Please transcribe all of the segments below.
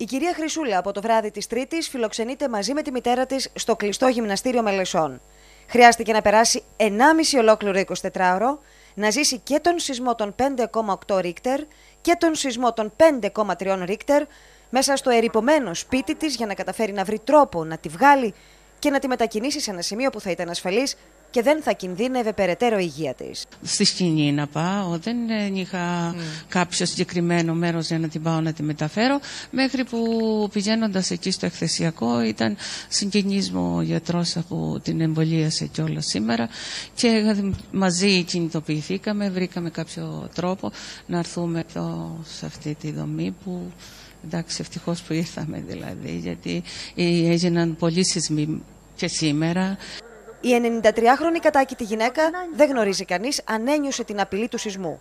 Η κυρία Χρυσούλα από το βράδυ της Τρίτης φιλοξενείται μαζί με τη μητέρα της στο κλειστό γυμναστήριο Μελεσών. Χρειάστηκε να περάσει 1,5 ολόκληρο 24ωρο, να ζήσει και τον σεισμό των 5,8 ρίχτερ και τον σεισμό των 5,3 ρίχτερ μέσα στο ερυπωμένο σπίτι της για να καταφέρει να βρει τρόπο να τη βγάλει και να τη μετακινήσει σε ένα σημείο που θα ήταν ασφαλής και δεν θα κινδύνευε περαιτέρω η υγεία της. Στη σκηνή να πάω, δεν είχα mm. κάποιο συγκεκριμένο μέρος για να την πάω να τη μεταφέρω. Μέχρι που πηγαίνοντας εκεί στο εκθεσιακό, ήταν συγγενής μου ο γιατρός που την εμβολίασε κιόλας σήμερα. Και μαζί κινητοποιηθήκαμε, βρήκαμε κάποιο τρόπο να έρθουμε εδώ σε αυτή τη δομή που. Εντάξει, ευτυχώς που ήρθαμε δηλαδή, γιατί έγιναν πολλοί σεισμοί και σήμερα. Η 93χρονη κατάκητη γυναίκα δεν γνωρίζει κανείς αν ένιωσε την απειλή του σεισμού.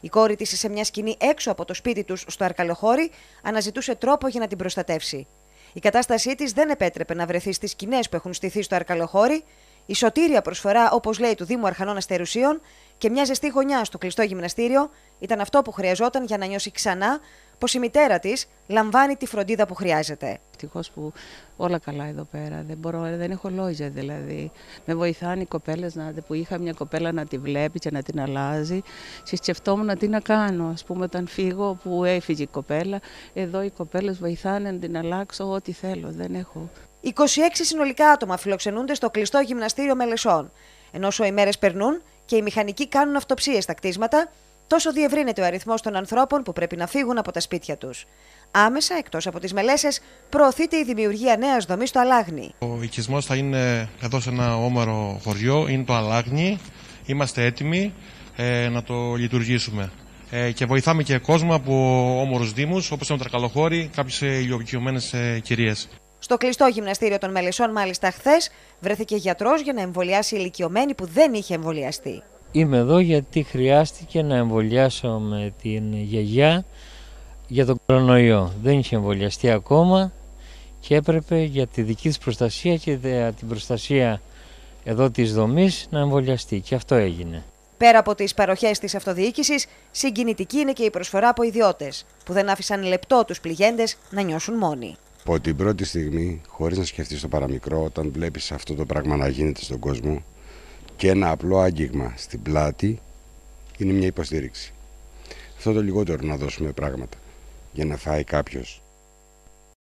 Η κόρη της σε μια σκηνή έξω από το σπίτι τους στο Αρκαλοχώρι αναζητούσε τρόπο για να την προστατεύσει. Η κατάστασή της δεν επέτρεπε να βρεθεί στις σκηνές που έχουν στηθεί στο Αρκαλοχώρι. Η σωτήρια προσφορά, όπως λέει, του Δήμου Αρχανών Αστερουσίων και μια ζεστή γωνιά στο κλειστό γυμναστήριο ήταν αυτό που χρειαζόταν για να νιώσει ξανά πως η μητέρα της λαμβάνει τη φροντίδα που χρειάζεται. Ευτυχώς που όλα καλά εδώ πέρα. Δεν, μπορώ, δεν έχω λόγια δηλαδή. Με βοηθάνε οι κοπέλες που είχα μια κοπέλα να τη βλέπει και να την αλλάζει. Και σκεφτόμουν τι να κάνω. Α πούμε, όταν φύγω που έφυγε η κοπέλα, εδώ οι κοπέλες βοηθάνε να την αλλάξω ό,τι θέλω. Δεν έχω. 26 συνολικά άτομα φιλοξενούνται στο κλειστό γυμναστήριο Μελεσών. Ενώ όσο οι μέρες περνούν και οι μηχανικοί κάνουν αυτοψίες στα κτίσματα, τόσο διευρύνεται ο αριθμός των ανθρώπων που πρέπει να φύγουν από τα σπίτια τους. Άμεσα, εκτός από τις μελέσσε, προωθείται η δημιουργία νέας δομής στο Αλάγνη. Ο οικισμός θα είναι εδώ σε ένα όμορο χωριό, είναι το Αλάγνη. Είμαστε έτοιμοι ε, να το λειτουργήσουμε. Ε, και βοηθάμε και κόσμο από όμορους Δήμους, όπως είναι ο Τρακαλοχώρη, κάποιες ηλικιωμένε ε, κυρίες. Στο κλειστό γυμναστήριο των Μελισσών, μάλιστα χθες, βρέθηκε γιατρός για να εμβολιάσει ηλικιωμένη που δεν είχε εμβολιαστεί. Είμαι εδώ γιατί χρειάστηκε να εμβολιάσω με την γιαγιά για τον κορονοϊό. Δεν είχε εμβολιαστεί ακόμα και έπρεπε για τη δική της προστασία και την προστασία εδώ της δομής να εμβολιαστεί και αυτό έγινε. Πέρα από τις παροχές της αυτοδιοίκησης, συγκινητική είναι και η προσφορά από ιδιώτες που δεν άφησαν λεπτό τους πληγέντες να νιώσουν μόνοι. Από την πρώτη στιγμή, χωρίς να σκεφτείς το παραμικρό, όταν βλέπεις αυτό το πράγμα να γίνεται στον κόσμο, και ένα απλό άγγιγμα στην πλάτη είναι μια υποστήριξη. Αυτό το λιγότερο να δώσουμε πράγματα για να φάει κάποιος